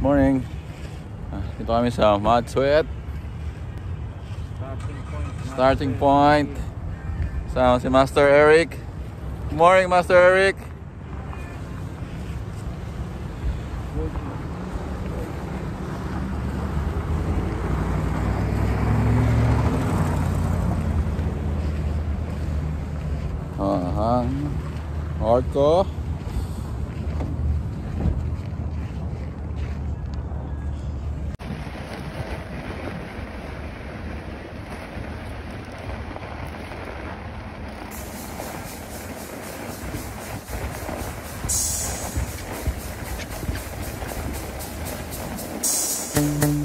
Morning. Uh, kami sa Mad Sweat. Starting point. Sa si Master Eric. Morning, Master Eric. Uh -huh. Hardcore. Thank you.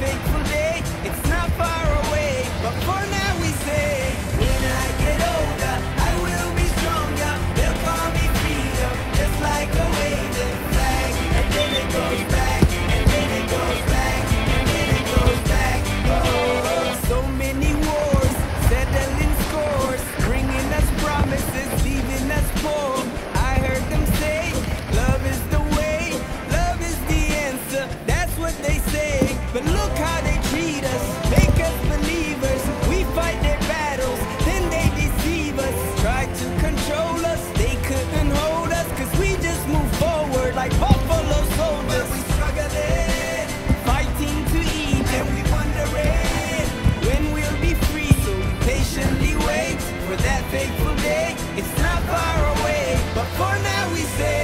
think like buffalo soldiers. But we fighting to eat, and we wonder when we'll be free. So we patiently wait for that fateful day. It's not far away, but for now we say,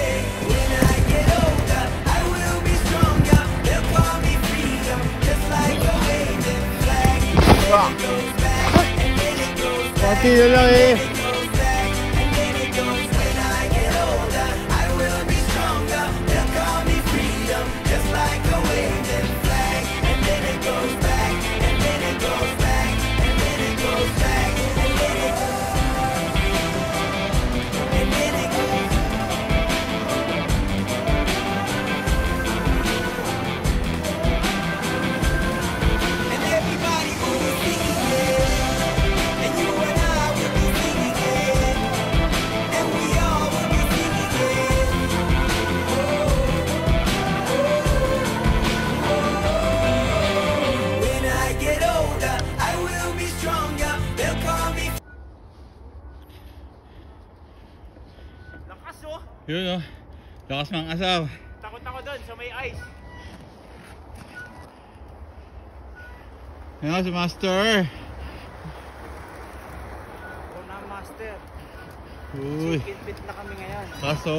oh! Yun oh. Lakas mga asaw. Takot ako doon sa may ice. Yan si Master. Ako na master. Uy. Chicken pit na kami ngayon. Kaso.